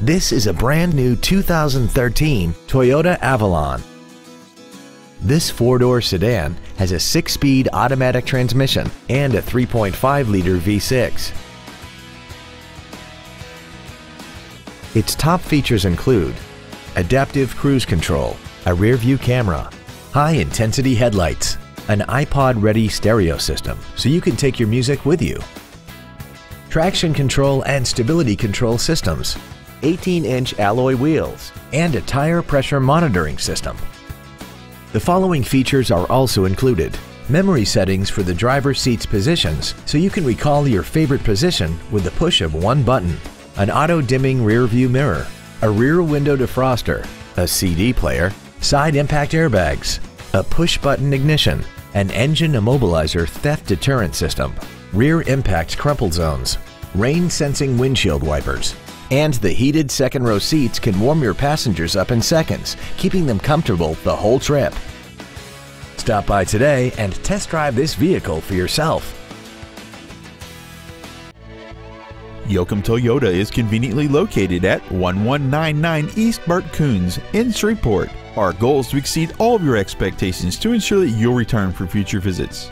This is a brand new 2013 Toyota Avalon. This four-door sedan has a six-speed automatic transmission and a 3.5-liter V6. Its top features include adaptive cruise control, a rear-view camera, high-intensity headlights, an iPod-ready stereo system so you can take your music with you, traction control and stability control systems, 18-inch alloy wheels, and a tire pressure monitoring system. The following features are also included. Memory settings for the driver's seat's positions so you can recall your favorite position with the push of one button. An auto-dimming rear view mirror, a rear window defroster, a CD player, side impact airbags, a push-button ignition, an engine immobilizer theft deterrent system, rear impact crumple zones, rain sensing windshield wipers, and the heated second row seats can warm your passengers up in seconds, keeping them comfortable the whole trip. Stop by today and test drive this vehicle for yourself. Yokem Toyota is conveniently located at 1199 East Bert Kouns in Shreveport. Our goal is to exceed all of your expectations to ensure that you'll return for future visits.